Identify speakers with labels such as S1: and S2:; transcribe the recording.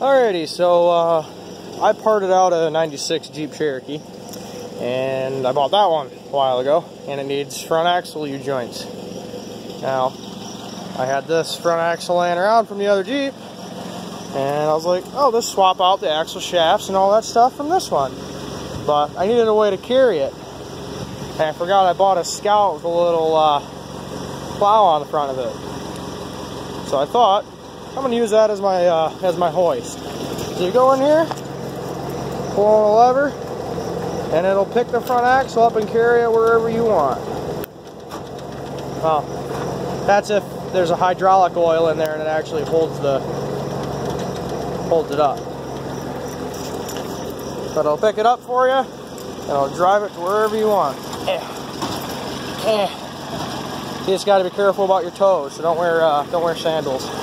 S1: Alrighty, so uh, I parted out a 96 Jeep Cherokee and I bought that one a while ago and it needs front axle U-joints. Now, I had this front axle laying around from the other Jeep and I was like, oh, let's swap out the axle shafts and all that stuff from this one. But I needed a way to carry it. And I forgot I bought a Scout with a little uh, plow on the front of it. So I thought, I'm to use that as my, uh, as my hoist. So you go in here, pull on a lever, and it'll pick the front axle up and carry it wherever you want. Well, that's if there's a hydraulic oil in there and it actually holds the holds it up. But it'll pick it up for you and it'll drive it to wherever you want. Eh. Eh. You just got to be careful about your toes, so don't wear uh, don't wear sandals.